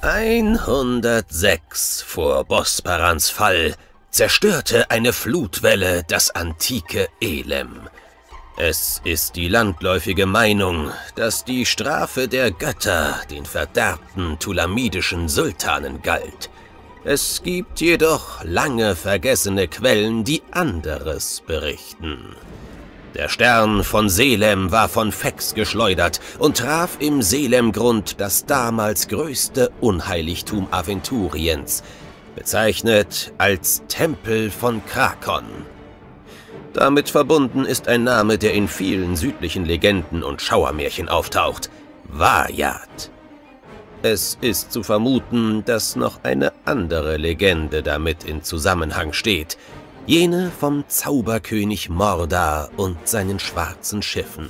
106 vor Bosparans Fall zerstörte eine Flutwelle das antike Elem. Es ist die landläufige Meinung, dass die Strafe der Götter den verderbten tulamidischen Sultanen galt. Es gibt jedoch lange vergessene Quellen, die anderes berichten. Der Stern von Selem war von Fex geschleudert und traf im Selemgrund das damals größte Unheiligtum Aventuriens, bezeichnet als Tempel von Krakon. Damit verbunden ist ein Name, der in vielen südlichen Legenden und Schauermärchen auftaucht. Vajat. Es ist zu vermuten, dass noch eine andere Legende damit in Zusammenhang steht. Jene vom Zauberkönig Mordar und seinen schwarzen Schiffen.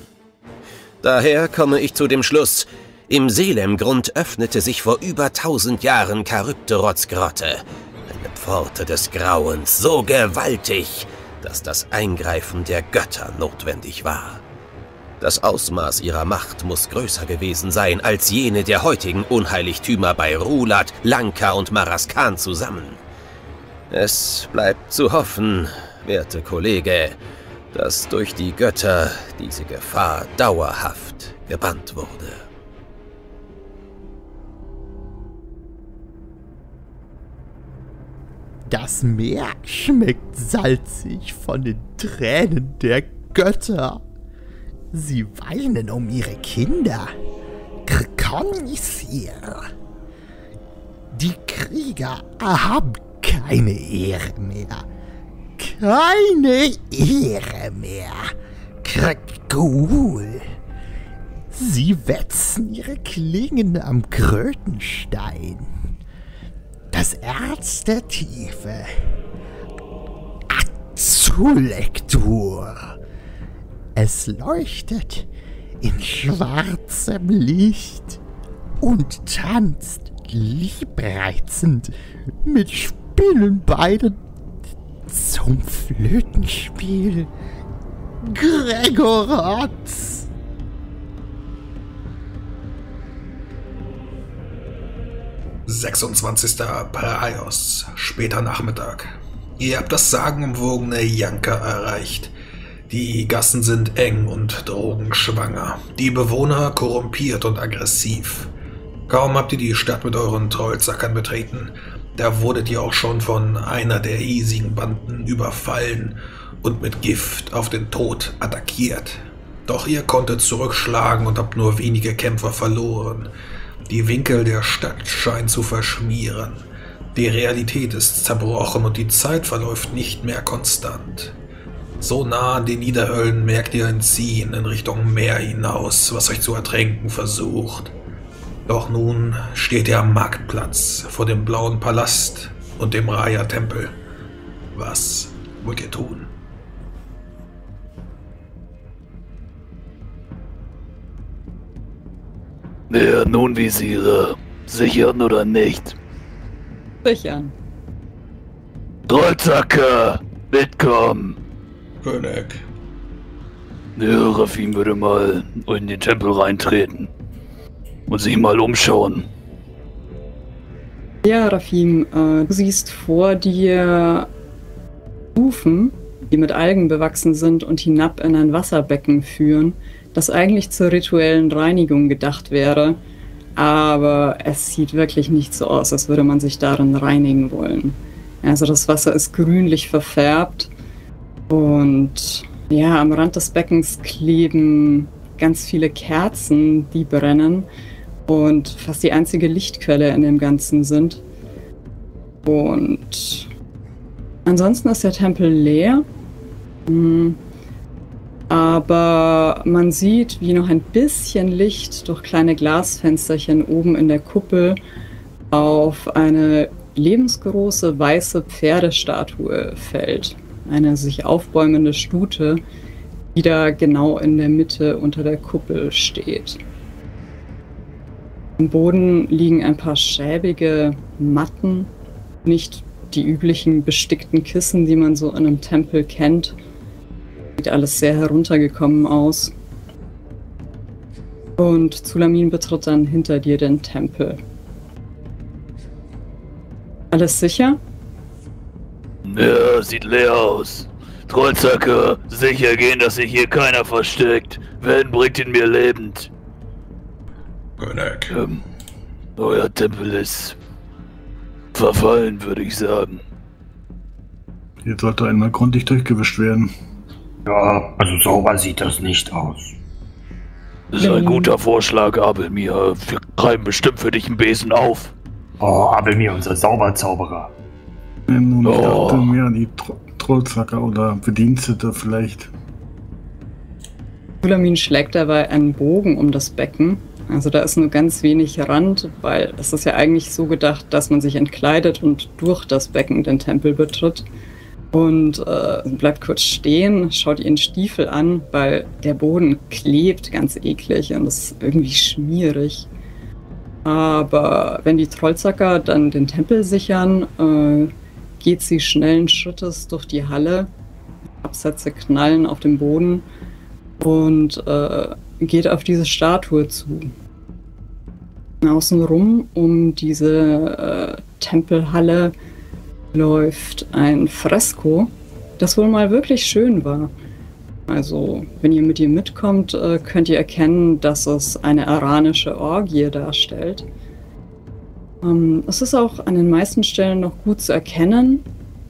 Daher komme ich zu dem Schluss, im Selemgrund öffnete sich vor über tausend Jahren Charybderots Grotte. Eine Pforte des Grauens, so gewaltig, dass das Eingreifen der Götter notwendig war. Das Ausmaß ihrer Macht muss größer gewesen sein als jene der heutigen Unheiligtümer bei Rulat, Lanka und Maraskan zusammen. Es bleibt zu hoffen, werte Kollege, dass durch die Götter diese Gefahr dauerhaft gebannt wurde. Das Meer schmeckt salzig von den Tränen der Götter. Sie weinen um ihre Kinder. Krkonisir. Die Krieger haben keine Ehre mehr. Keine Ehre mehr. Krakul. Sie wetzen ihre Klingen am Krötenstein das Erz der Tiefe. Azulektur. Es leuchtet in schwarzem Licht und tanzt liebreizend mit Spinnenbeinen zum Flötenspiel. Gregoratz. 26. Praios, später Nachmittag. Ihr habt das sagenumwogene Janka erreicht. Die Gassen sind eng und drogenschwanger. Die Bewohner korrumpiert und aggressiv. Kaum habt ihr die Stadt mit euren Trollzackern betreten, da wurdet ihr auch schon von einer der hiesigen Banden überfallen und mit Gift auf den Tod attackiert. Doch ihr konntet zurückschlagen und habt nur wenige Kämpfer verloren. Die Winkel der Stadt scheinen zu verschmieren. Die Realität ist zerbrochen und die Zeit verläuft nicht mehr konstant. So nah an den Niederhöllen merkt ihr ein Ziehen in Richtung Meer hinaus, was euch zu ertränken versucht. Doch nun steht ihr am Marktplatz vor dem blauen Palast und dem Raya-Tempel. Was wollt ihr tun? Wer nun Visiere? Sichern oder nicht? Sichern. Trollzacke! Mitkommen! König. Ja, Rafim würde mal in den Tempel reintreten und sich mal umschauen. Ja, Rafim, äh, du siehst vor dir Stufen, die mit Algen bewachsen sind und hinab in ein Wasserbecken führen das eigentlich zur rituellen Reinigung gedacht wäre. Aber es sieht wirklich nicht so aus, als würde man sich darin reinigen wollen. Also das Wasser ist grünlich verfärbt und ja, am Rand des Beckens kleben ganz viele Kerzen, die brennen und fast die einzige Lichtquelle in dem Ganzen sind. Und ansonsten ist der Tempel leer. Hm. Aber man sieht, wie noch ein bisschen Licht durch kleine Glasfensterchen oben in der Kuppel auf eine lebensgroße weiße Pferdestatue fällt. Eine sich aufbäumende Stute, die da genau in der Mitte unter der Kuppel steht. Am Boden liegen ein paar schäbige Matten, nicht die üblichen bestickten Kissen, die man so in einem Tempel kennt, Sieht alles sehr heruntergekommen aus. Und Zulamin betritt dann hinter dir den Tempel. Alles sicher? Ja, sieht leer aus. Trollzacke, sicher gehen, dass sich hier keiner versteckt. Wenn bringt ihn mir lebend. König. Ähm, euer Tempel ist verfallen, würde ich sagen. Hier sollte einmal gründlich durchgewischt werden. Ja, also sauber sieht das nicht aus. Das ist ein guter Vorschlag, Abelmir. Wir treiben bestimmt für dich einen Besen auf. Oh, aber mir unser Sauberzauberer. Ja, nun, ich Oh. dachte mehr an die Tro Trollzacker oder Bedienstete vielleicht. Sulamin schlägt dabei einen Bogen um das Becken. Also da ist nur ganz wenig Rand, weil es ist ja eigentlich so gedacht, dass man sich entkleidet und durch das Becken den Tempel betritt. Und äh, bleibt kurz stehen, schaut ihren Stiefel an, weil der Boden klebt ganz eklig und ist irgendwie schmierig. Aber wenn die Trollzacker dann den Tempel sichern, äh, geht sie schnellen Schrittes durch die Halle. Absätze knallen auf dem Boden und äh, geht auf diese Statue zu. Außenrum um diese äh, Tempelhalle läuft ein Fresko, das wohl mal wirklich schön war. Also, wenn ihr mit ihr mitkommt, äh, könnt ihr erkennen, dass es eine aranische Orgie darstellt. Ähm, es ist auch an den meisten Stellen noch gut zu erkennen,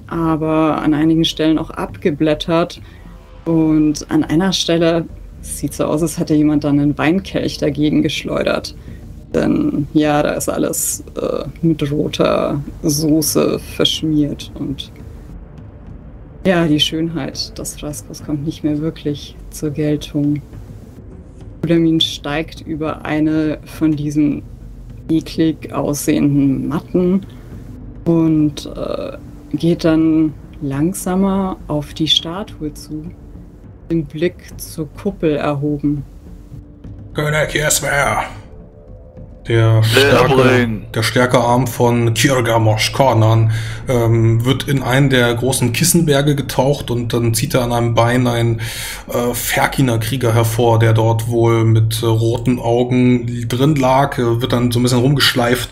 aber an einigen Stellen auch abgeblättert. Und an einer Stelle sieht so aus, als hätte jemand dann einen Weinkelch dagegen geschleudert. Denn ja, da ist alles äh, mit roter Soße verschmiert und ja, die Schönheit des Freskos kommt nicht mehr wirklich zur Geltung. Ulamin steigt über eine von diesen eklig aussehenden Matten und äh, geht dann langsamer auf die Statue zu, den Blick zur Kuppel erhoben. König, wer? Der starke, der starke Arm von Kirgamosh Kornan ähm, wird in einen der großen Kissenberge getaucht und dann zieht er an einem Bein einen äh, Ferkiner Krieger hervor, der dort wohl mit äh, roten Augen drin lag, äh, wird dann so ein bisschen rumgeschleift,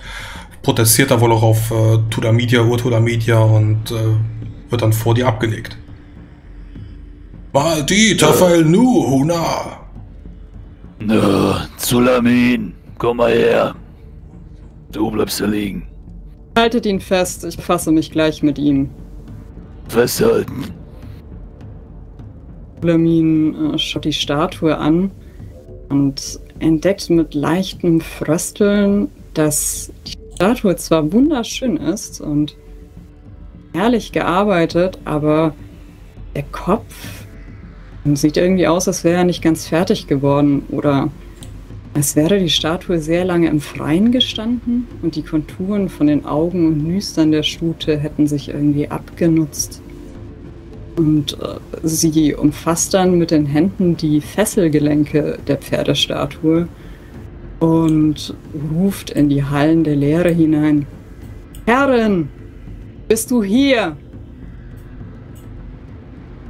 protestiert da wohl auch auf äh, Tudamidia, Urtudamidia und äh, wird dann vor dir abgelegt. Maldi, Tafael Nu, Huna. Na, Zulamin, komm mal her. Du bleibst da liegen. Haltet ihn fest, ich fasse mich gleich mit ihm. Festhalten. Ulamin äh, schaut die Statue an und entdeckt mit leichtem Frösteln, dass die Statue zwar wunderschön ist und herrlich gearbeitet, aber der Kopf sieht irgendwie aus, als wäre er nicht ganz fertig geworden oder als wäre die Statue sehr lange im Freien gestanden und die Konturen von den Augen und Nüstern der Stute hätten sich irgendwie abgenutzt. Und äh, sie umfasst dann mit den Händen die Fesselgelenke der Pferdestatue und ruft in die Hallen der Leere hinein. Herrin, bist du hier?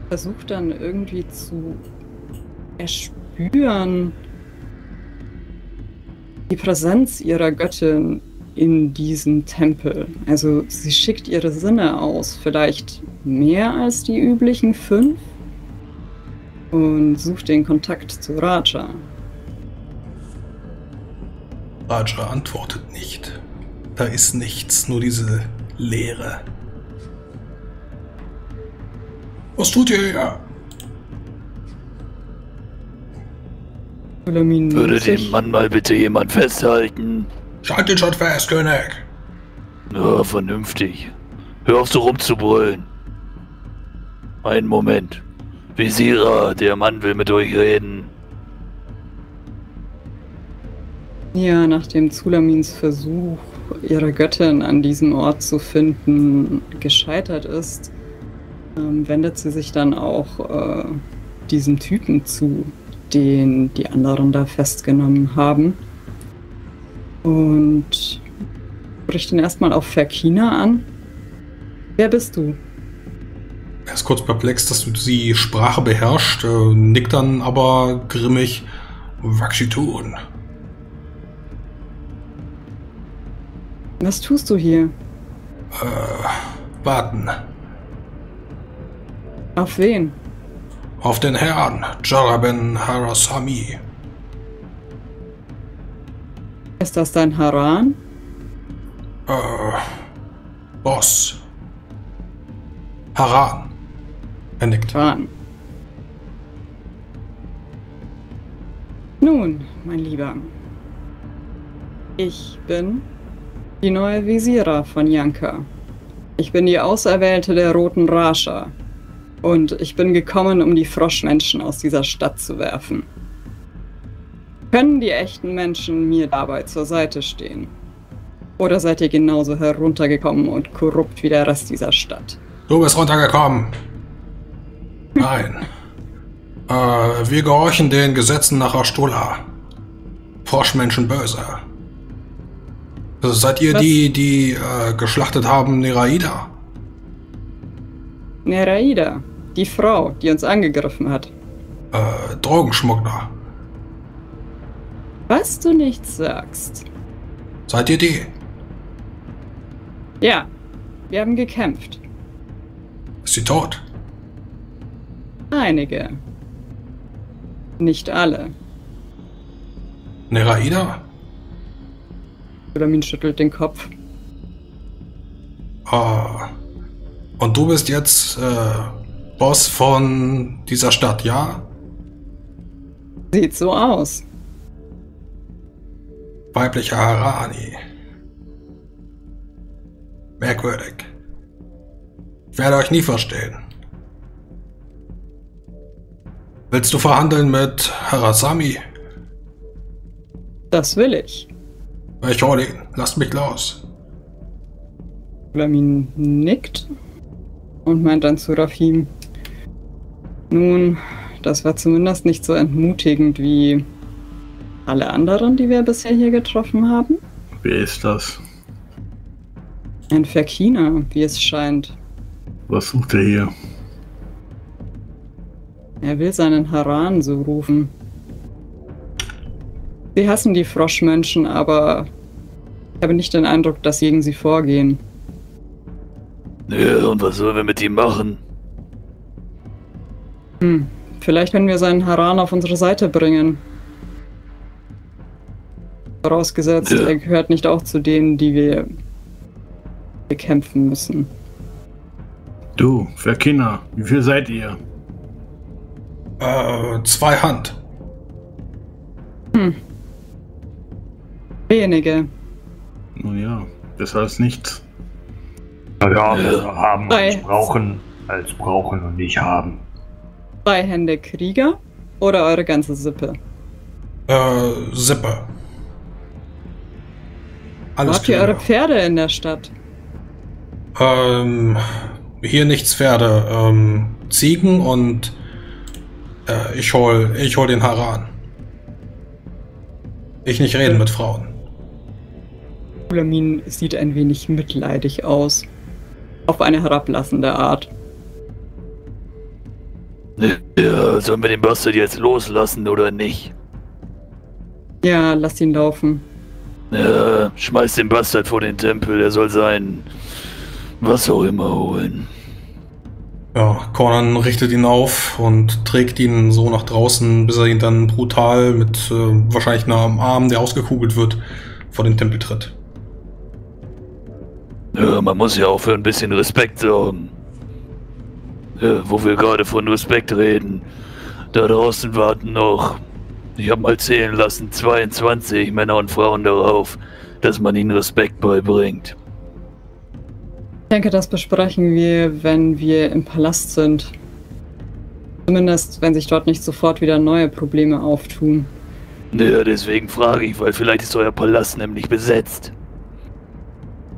Versucht dann irgendwie zu erspüren die Präsenz ihrer Göttin in diesem Tempel. Also sie schickt ihre Sinne aus, vielleicht mehr als die üblichen fünf und sucht den Kontakt zu Raja. Raja antwortet nicht. Da ist nichts, nur diese Leere. Was tut ihr hier? Ulamin Würde den Mann mal bitte jemand festhalten? Schalt den schon fest, König. Na, vernünftig. Hör auf so rumzubrüllen. Einen Moment. Visira, der Mann will mit euch reden. Ja, nachdem Zulamins Versuch, ihre Göttin an diesem Ort zu finden, gescheitert ist, ähm, wendet sie sich dann auch äh, diesem Typen zu, den die anderen da festgenommen haben. Und spricht ihn erstmal auf Verkina an. Wer bist du? Er ist kurz perplex, dass du die Sprache beherrscht, äh, nickt dann aber grimmig. Wakshitun. Was tust du hier? Warten. Auf wen? Auf den Herrn, Jaraben Harasami. Ist das dein Haran? Äh, Boss. Haran. Er nickt. Haran. Nun, mein Lieber. Ich bin die neue Visira von Yanka. Ich bin die Auserwählte der Roten Rasha. Und ich bin gekommen, um die Froschmenschen aus dieser Stadt zu werfen. Können die echten Menschen mir dabei zur Seite stehen? Oder seid ihr genauso heruntergekommen und korrupt wie der Rest dieser Stadt? Du bist runtergekommen. Nein. Äh, wir gehorchen den Gesetzen nach Astola. Froschmenschen böse. Also seid ihr Was? die, die äh, geschlachtet haben Neraida? Neraida, die Frau, die uns angegriffen hat. Äh, Drogenschmuggler. Was du nicht sagst. Seid ihr die? Ja, wir haben gekämpft. Ist sie tot? Einige. Nicht alle. Neraida? Sulamin schüttelt den Kopf. Ah. Und du bist jetzt äh, Boss von dieser Stadt, ja? Sieht so aus. Weiblicher Harani. Merkwürdig. Ich werde euch nie verstehen. Willst du verhandeln mit Harasami? Das will ich. Ich hol ihn. Lasst mich los. Sulamin nickt und meint dann zu Rafim. Nun, das war zumindest nicht so entmutigend wie alle anderen, die wir bisher hier getroffen haben. Wer ist das? Ein Verkiner, wie es scheint. Was sucht er hier? Er will seinen Haran so rufen. Sie hassen die Froschmenschen, aber ich habe nicht den Eindruck, dass sie gegen sie vorgehen. Ja, und was sollen wir mit ihm machen? Hm, vielleicht können wir seinen Haran auf unsere Seite bringen. Vorausgesetzt, Ja. er gehört nicht auch zu denen, die wir bekämpfen müssen. Du, Verkinner, wie viel seid ihr? Äh, zwei Hand. Wenige. Nun ja, besser als nichts. Naja, wir haben Drei. als brauchen, als brauchen und nicht haben. Drei Hände Krieger oder eure ganze Sippe? Äh, Sippe. Alles habt ihr eure. Pferde in der Stadt? Ähm, hier nichts Pferde. Ähm, Ziegen und äh, ich hol, ich hol den Haran. Ich nicht reden mit Frauen. Ulamin sieht ein wenig mitleidig aus. Auf eine herablassende Art. Ja, sollen wir den Bastard jetzt loslassen oder nicht? Ja, lasst ihn laufen. Ja, schmeiß den Bastard vor den Tempel, er soll sein was auch immer holen. Ja, Conan richtet ihn auf und trägt ihn so nach draußen, bis er ihn dann brutal mit äh, wahrscheinlich einem Arm, der ausgekugelt wird, vor den Tempel tritt. Ja, man muss ja auch für ein bisschen Respekt sorgen. Ja, wo wir gerade von Respekt reden. Da draußen warten noch, ich habe mal zählen lassen, 22 Männer und Frauen darauf, dass man ihnen Respekt beibringt. Ich denke, das besprechen wir, wenn wir im Palast sind. Zumindest, wenn sich dort nicht sofort wieder neue Probleme auftun. Ja, deswegen frage ich, weil vielleicht ist euer Palast nämlich besetzt.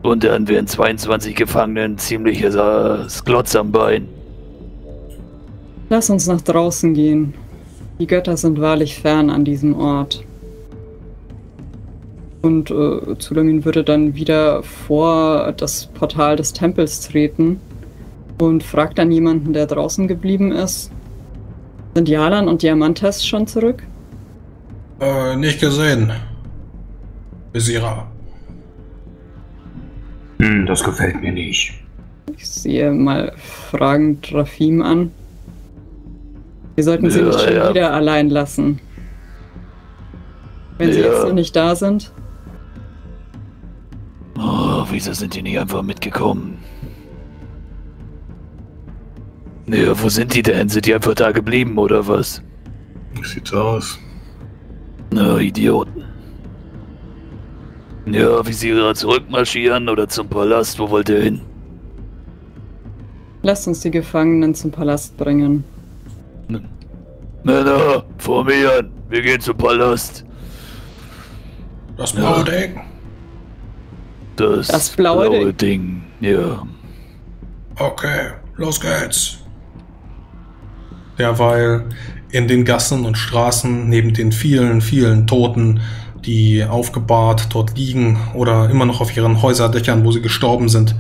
Und dann wären 22 Gefangenen ziemliches Sklotz am Bein. Lass uns nach draußen gehen. Die Götter sind wahrlich fern an diesem Ort. Und äh, Zulamin würde dann wieder vor das Portal des Tempels treten und fragt dann jemanden, der draußen geblieben ist. Sind Jalan und Diamantes schon zurück? Äh, nicht gesehen. Visira. Hm, das gefällt mir nicht. Ich sehe mal fragend Rafim an. Wir sollten sie Ja, nicht schon ja. wieder allein lassen. Wenn sie Ja. jetzt noch nicht da sind. Oh, wieso sind die nicht einfach mitgekommen? Ja, wo sind die denn? Sind die einfach da geblieben oder was? Sieht so aus. Na, Idioten. Ja, wie sie gerade zurückmarschieren oder zum Palast, wo wollt ihr hin? Lasst uns die Gefangenen zum Palast bringen. Männer, formieren! Wir gehen zum Palast. Das blaue Ding. Das, Das blaue Ding. Ja. Okay, los geht's. Derweil in den Gassen und Straßen neben den vielen, vielen Toten, die aufgebahrt dort liegen oder immer noch auf ihren Häuserdächern, wo sie gestorben sind,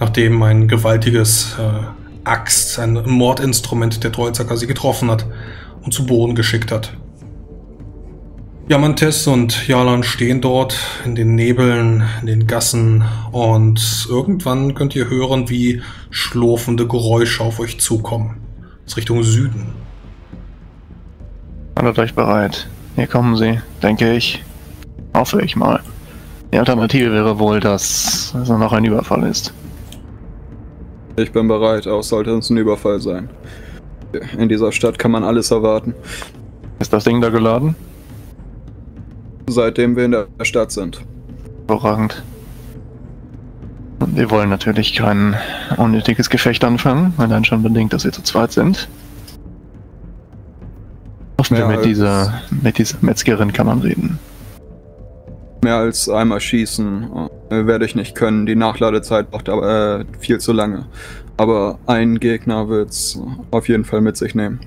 nachdem ein gewaltiges äh, Axt, ein Mordinstrument der Trollzacker sie getroffen hat und zu Boden geschickt hat. Yamantes und Jalan stehen dort in den Nebeln, in den Gassen und irgendwann könnt ihr hören, wie schlurfende Geräusche auf euch zukommen. Aus Richtung Süden. Haltet euch bereit. Hier kommen sie, denke ich. Hoffe ich mal. Die Alternative wäre wohl, dass es noch ein Überfall ist. Ich bin bereit, auch sollte es ein Überfall sein. In dieser Stadt kann man alles erwarten, Ist das Ding da geladen? seitdem wir in der Stadt sind. Hervorragend. Und Wir wollen natürlich kein unnötiges Gefecht anfangen, allein schon bedingt, dass wir zu zweit sind. Hoffen wir, Mehr mit dieser, mit dieser Metzgerin kann man reden. Mehr als einmal schießen äh, werde ich nicht können. Die Nachladezeit braucht aber äh, viel zu lange. Aber ein Gegner wird's auf jeden Fall mit sich nehmen.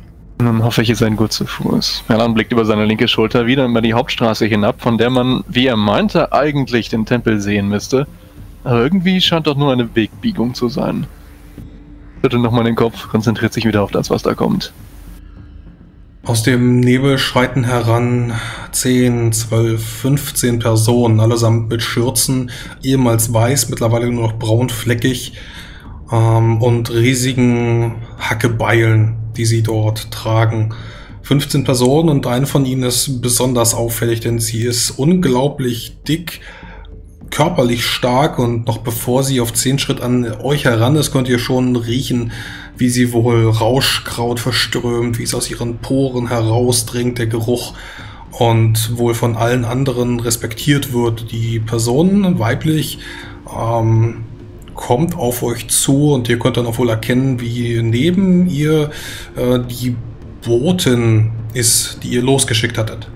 Nun hoffe ich, ihr seid gut zu Fuß. Merlan blickt über seine linke Schulter wieder über die Hauptstraße hinab, von der man, wie er meinte, eigentlich den Tempel sehen müsste. Aber irgendwie scheint doch nur eine Wegbiegung zu sein. Bitte nochmal den Kopf, konzentriert sich wieder auf das, was da kommt. Aus dem Nebel schreiten heran 10, 12, 15 Personen, allesamt mit Schürzen, ehemals weiß, mittlerweile nur noch braunfleckig ähm, und riesigen Hackebeilen, die sie dort tragen. 15 Personen und eine von ihnen ist besonders auffällig, denn sie ist unglaublich dick, körperlich stark und noch bevor sie auf 10 Schritt an euch heran ist, könnt ihr schon riechen, wie sie wohl Rauschkraut verströmt, wie es aus ihren Poren herausdringt, der Geruch und wohl von allen anderen respektiert wird. Die Person, weiblich, ähm, kommt auf euch zu und ihr könnt dann auch wohl erkennen, wie neben ihr äh, die Botin ist, die ihr losgeschickt hattet.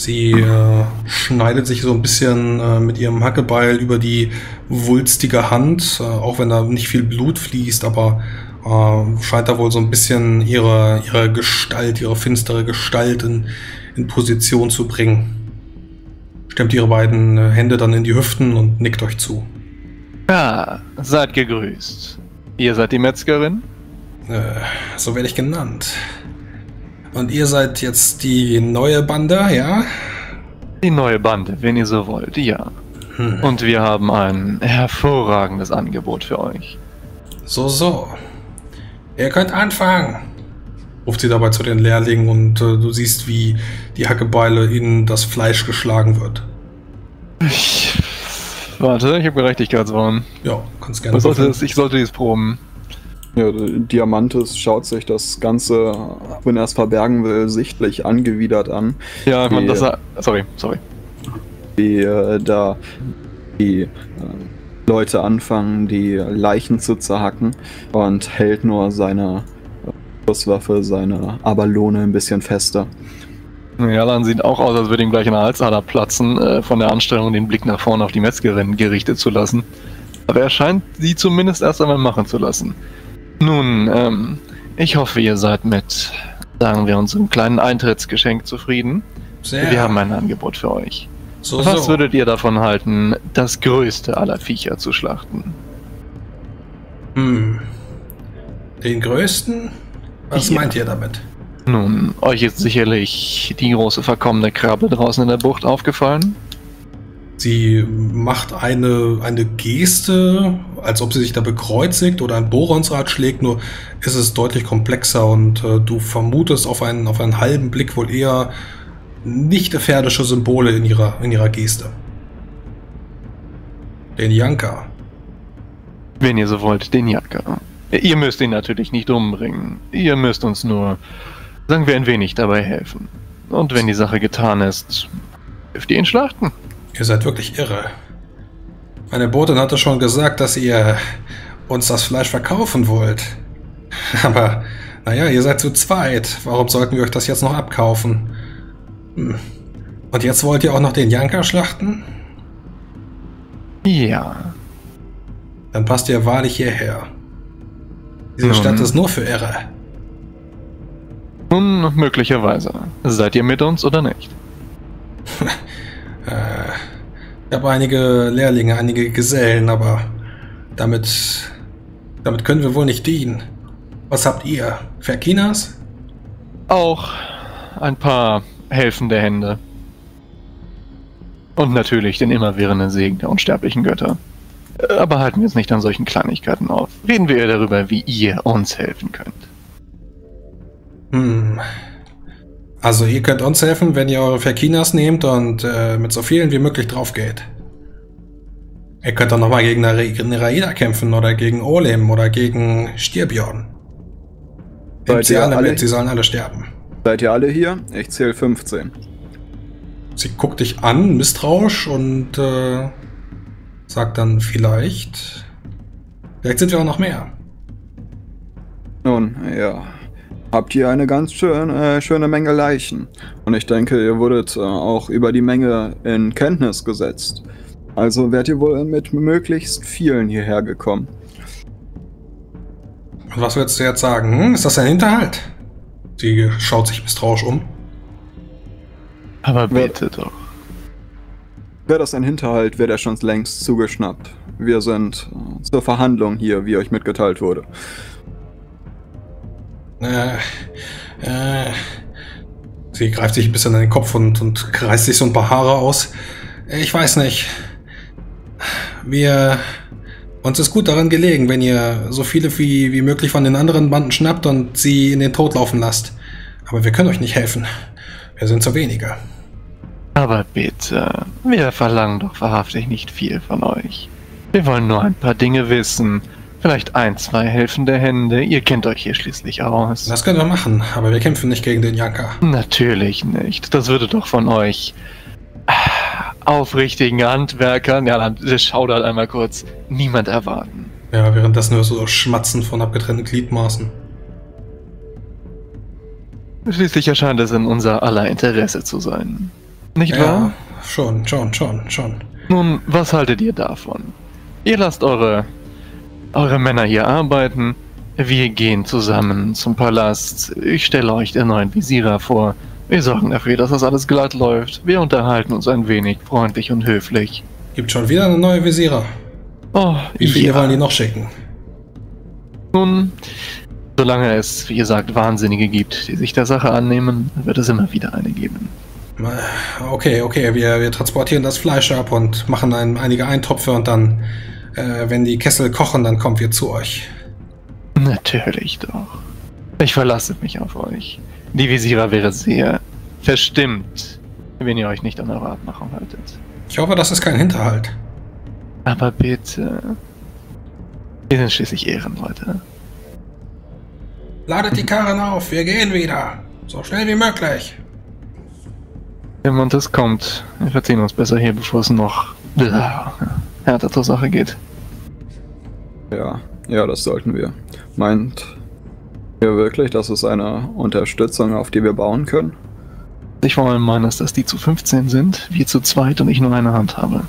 Sie äh, schneidet sich so ein bisschen äh, mit ihrem Hackebeil über die wulstige Hand, äh, auch wenn da nicht viel Blut fließt, aber äh, scheint da wohl so ein bisschen ihre, ihre Gestalt, ihre finstere Gestalt in, in Position zu bringen. Stemmt ihre beiden äh, Hände dann in die Hüften und nickt euch zu. Ja, seid gegrüßt. Ihr seid die Metzgerin? Äh, so werde ich genannt. Und ihr seid jetzt die neue Bande, ja? Die neue Bande, wenn ihr so wollt, ja. Hm. Und wir haben ein hervorragendes Angebot für euch. So, so. Ihr könnt anfangen. Ruft sie dabei zu den Lehrlingen und äh, du siehst, wie die Hackebeile in das Fleisch geschlagen wird. Ich. Warte, ich habe Gerechtigkeitswahn. Ja, kannst gerne Ich sollte, ich sollte dies proben. Ja, Diamantes schaut sich das Ganze, wenn er es verbergen will, sichtlich angewidert an, Ja, ich meine, das. war- Sorry, sorry. wie äh, da die äh, Leute anfangen, die Leichen zu zerhacken und hält nur seine äh, Schusswaffe, seine Abalone ein bisschen fester. Jalan sieht auch aus, als würde ihm gleich eine Halsader platzen, äh, von der Anstrengung, den Blick nach vorne auf die Metzgerin gerichtet zu lassen. Aber er scheint sie zumindest erst einmal machen zu lassen. Nun, ähm, ich hoffe, ihr seid mit, sagen wir, unserem kleinen Eintrittsgeschenk zufrieden. Sehr. Wir haben ein Angebot für euch. so, Was so. würdet ihr davon halten, das größte aller Viecher zu schlachten? Hm. Den größten? Was Ja. meint ihr damit? Nun, euch ist sicherlich die große verkommene Krabbe draußen in der Bucht aufgefallen. Sie macht eine, eine Geste, als ob sie sich da bekreuzigt oder ein Boronsrad schlägt, nur ist es deutlich komplexer und äh, du vermutest auf einen, auf einen halben Blick wohl eher nicht pferdische Symbole in ihrer, in ihrer Geste. Den Janka. Wenn ihr so wollt, den Janka. Ihr müsst ihn natürlich nicht umbringen. Ihr müsst uns nur, sagen wir, ein wenig dabei helfen. Und wenn die Sache getan ist, dürft ihr ihn schlachten. Ihr seid wirklich irre. Meine Botin hatte schon gesagt, dass ihr uns das Fleisch verkaufen wollt. Aber, naja, ihr seid zu zweit. Warum sollten wir euch das jetzt noch abkaufen? Hm. Und jetzt wollt ihr auch noch den Janka schlachten? Ja. Dann passt ihr wahrlich hierher. Diese Nun. Stadt ist nur für Irre. Nun, möglicherweise. Seid ihr mit uns oder nicht? Äh, ich habe einige Lehrlinge, einige Gesellen, aber damit, damit können wir wohl nicht dienen. Was habt ihr? Verkinas? Auch ein paar helfende Hände. Und natürlich den immerwährenden Segen der unsterblichen Götter. Aber halten wir uns nicht an solchen Kleinigkeiten auf. Reden wir eher darüber, wie ihr uns helfen könnt. Hm. Also ihr könnt uns helfen, wenn ihr eure Verkinas nehmt und äh, mit so vielen wie möglich drauf geht. Ihr könnt dann nochmal gegen Neraida kämpfen oder gegen Olem oder gegen Stirbjorn. Nehmt Seid sie ihr alle alle- mit, sie sollen alle sterben. Seid ihr alle hier? Ich zähle 15. Sie guckt dich an, misstrauisch und äh, sagt dann vielleicht. Vielleicht sind wir auch noch mehr. Nun, ja. Habt ihr eine ganz schön, äh, schöne Menge Leichen. Und ich denke, ihr wurdet äh, auch über die Menge in Kenntnis gesetzt. Also werdet ihr wohl mit möglichst vielen hierher gekommen. Und was würdest du jetzt sagen? Hm? Ist das ein Hinterhalt? Sie schaut sich misstrauisch um. Aber bitte doch. Wäre das ein Hinterhalt, wäre der schon längst zugeschnappt. Wir sind äh, zur Verhandlung hier, wie euch mitgeteilt wurde. Äh, äh, sie greift sich ein bisschen an den Kopf und, und kreist sich so ein paar Haare aus. Ich weiß nicht. Wir. Uns ist gut daran gelegen, wenn ihr so viele wie, wie möglich von den anderen Banden schnappt und sie in den Tod laufen lasst. Aber wir können euch nicht helfen. Wir sind zu wenige. Aber bitte, wir verlangen doch wahrhaftig nicht viel von euch. Wir wollen nur ein paar Dinge wissen. Vielleicht ein, zwei helfende Hände. Ihr kennt euch hier schließlich aus. Das können wir machen, aber wir kämpfen nicht gegen den Janka. Natürlich nicht. Das würde doch von euch aufrichtigen Handwerkern, ja, dann schaudert einmal kurz, niemand erwarten. Ja, währenddessen hörst du so Schmatzen von abgetrennten Gliedmaßen. Schließlich erscheint es in unser aller Interesse zu sein. Nicht Ja, wahr? schon, schon, schon, schon. Nun, was haltet ihr davon? Ihr lasst eure, eure Männer hier arbeiten. Wir gehen zusammen zum Palast. Ich stelle euch den neuen Visierer vor. Wir sorgen dafür, dass das alles glatt läuft. Wir unterhalten uns ein wenig freundlich und höflich. Gibt schon wieder eine neue Visierer. Oh, Wie viele ja. wollen die noch schicken? Nun, solange es, wie gesagt, Wahnsinnige gibt, die sich der Sache annehmen, wird es immer wieder eine geben. Äh, Okay, okay, wir, wir transportieren das Fleisch ab und machen ein, einige Eintopfe und dann, äh, wenn die Kessel kochen, dann kommen wir zu euch. Natürlich doch. Ich verlasse mich auf euch. Die Visierer wäre sehr verstimmt, wenn ihr euch nicht an eure Abmachung haltet. Ich hoffe, das ist kein Hinterhalt. Aber bitte. Wir sind schließlich Ehrenleute. Ladet die Karren auf, wir gehen wieder. So schnell wie möglich. Und es kommt. Wir verziehen uns besser hier, bevor es noch äh, härter zur Sache geht. Ja, ja, das sollten wir. Meint ihr wirklich, das ist eine Unterstützung, auf die wir bauen können? Ich vor allem meine, dass die zu 15 sind, wir zu zweit und ich nur eine Hand habe.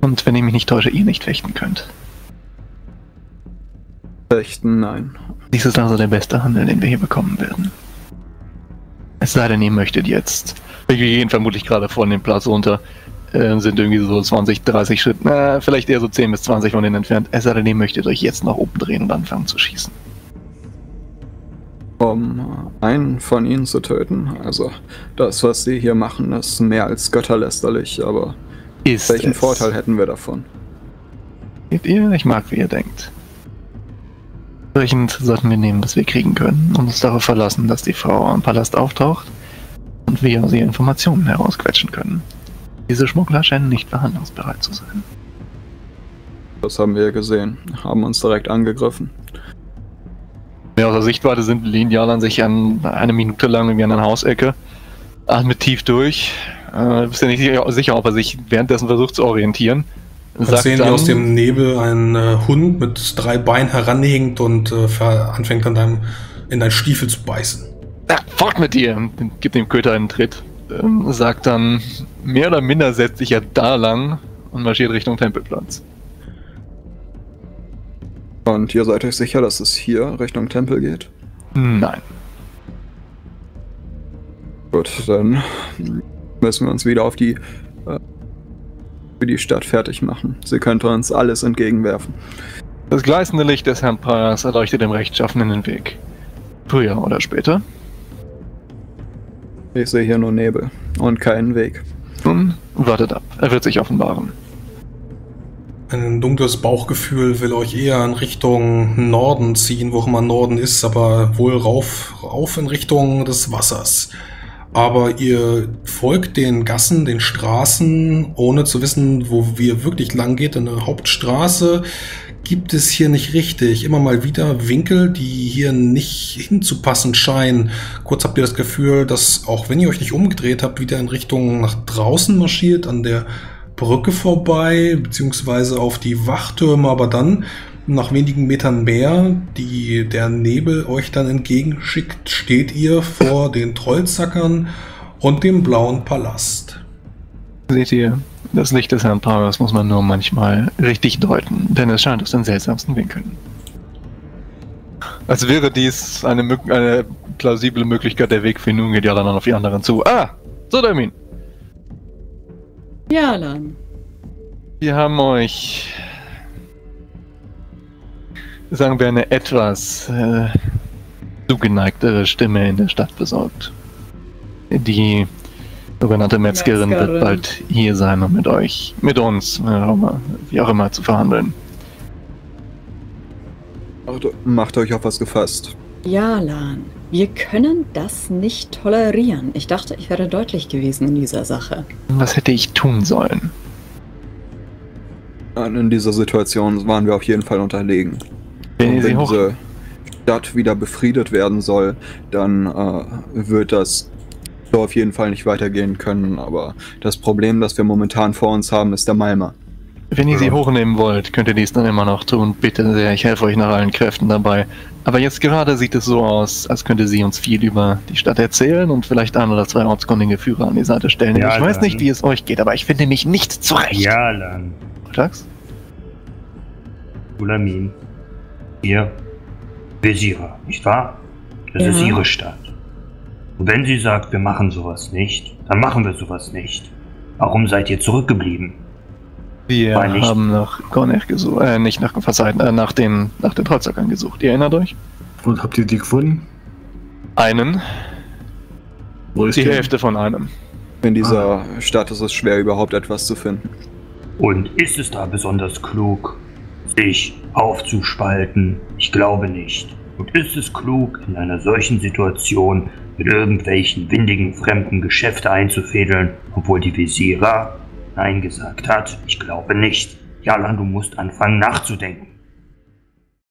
Und wenn ich mich nicht täusche, ihr nicht fechten könnt. Fechten, nein. Dies ist also der beste Handel, den wir hier bekommen werden. Es sei denn, ihr möchtet jetzt. Wir gehen vermutlich gerade von dem Platz runter. Äh, sind irgendwie so 20, 30 Schritt, na, vielleicht eher so 10 bis 20 von denen entfernt. Es sei denn, ihr möchtet euch jetzt nach oben drehen und anfangen zu schießen. um einen von ihnen zu töten. Also, das, was sie hier machen, ist mehr als götterlästerlich, aber Ist welchen es. Vorteil hätten wir davon? Seht ihr? Ich mag, wie ihr denkt. Entsprechend sollten wir nehmen, was wir kriegen können und uns darauf verlassen, dass die Frau am Palast auftaucht und wir aus ihr Informationen herausquetschen können. Diese Schmuggler scheinen nicht verhandlungsbereit zu sein. Das haben wir gesehen, haben uns direkt angegriffen. Wir aus der Sichtweite sind, lehnt Jalan sich an eine Minute lang irgendwie an eine Hausecke, atmet tief durch. Äh, bist ja nicht sicher, ob er sich währenddessen versucht zu orientieren. Sagt sehen wir dann- aus dem Nebel einen äh, Hund mit drei Beinen heranhinkt und äh, anfängt an deinem, in deinen Stiefel zu beißen. Ja, fort mit dir! Und Gibt dem Köter einen Tritt. Ähm, sagt dann, mehr oder minder setzt sich er da lang und marschiert Richtung Tempelplatz. Und ihr seid euch sicher, dass es hier Richtung Tempel geht? Nein. Gut, dann müssen wir uns wieder auf die äh, für die Stadt fertig machen. Sie könnte uns alles entgegenwerfen. Das gleißende Licht des Herrn Prayers erleuchtet dem Rechtschaffenen den Weg. Früher oder später. Ich sehe hier nur Nebel und keinen Weg. Nun, wartet ab. Er wird sich offenbaren. Ein dunkles Bauchgefühl will euch eher in Richtung Norden ziehen, wo auch immer Norden ist, aber wohl rauf, rauf in Richtung des Wassers. Aber ihr folgt den Gassen, den Straßen, ohne zu wissen, wo wir wirklich lang geht. Eine Hauptstraße gibt es hier nicht richtig. Immer mal wieder Winkel, die hier nicht hinzupassen scheinen. Kurz habt ihr das Gefühl, dass auch wenn ihr euch nicht umgedreht habt, wieder in Richtung nach draußen marschiert, an der Brücke vorbei, beziehungsweise auf die Wachtürme, aber dann nach wenigen Metern mehr, die der Nebel euch dann entgegenschickt, steht ihr vor den Trollzackern und dem blauen Palast. Seht ihr, das Licht des Herrn Prayers muss man nur manchmal richtig deuten, denn es scheint aus den seltsamsten Winkeln. Als wäre dies eine, Mö- eine plausible Möglichkeit, der Weg für nun geht ja dann auf die anderen zu. Ah! So, Dermin! Ja, Lan. Wir haben euch, sagen wir, eine etwas äh, zugeneigtere Stimme in der Stadt besorgt. Die sogenannte Metzgerin, Metzgerin. wird bald hier sein, um mit euch, mit uns, wie auch immer, zu verhandeln. Macht, euch auf was gefasst. Ja, Lan. Wir können das nicht tolerieren. Ich dachte, ich wäre deutlich gewesen in dieser Sache. Was hätte ich tun sollen? In dieser Situation waren wir auf jeden Fall unterlegen. Wenn wenn diese Stadt wieder befriedet werden soll, dann äh, wird das so auf jeden Fall nicht weitergehen können. Aber das Problem, das wir momentan vor uns haben, ist der Malmer. Wenn ihr sie Ja. hochnehmen wollt, könnt ihr dies dann immer noch tun. Bitte sehr, ich helfe euch nach allen Kräften dabei. Aber jetzt gerade sieht es so aus, als könnte sie uns viel über die Stadt erzählen und vielleicht ein oder zwei ortskundige Führer an die Seite stellen. Ja, ich weiß dann- nicht, wie es euch geht, aber ich finde mich nicht zurecht. Jalan, Tags? Ulamin, ihr Vesira, nicht wahr? Das ist Ja. ihre Stadt. Und wenn sie sagt, wir machen sowas nicht, dann machen wir sowas nicht. Warum seid ihr zurückgeblieben? Wir haben nach Gornech gesucht, äh, nicht nach, verzeiht, äh, nach den, nach den Trollzackern gesucht. Ihr erinnert euch? Und habt ihr die gefunden? Einen, Wo ist die die? Hälfte von einem. In dieser Stadt ist es schwer, überhaupt etwas zu finden. Und ist es da besonders klug, sich aufzuspalten? Ich glaube nicht. Und ist es klug, in einer solchen Situation mit irgendwelchen windigen fremden Geschäfte einzufädeln, obwohl die Visira Nein gesagt hat? Ich glaube nicht. Jalan, du musst anfangen nachzudenken.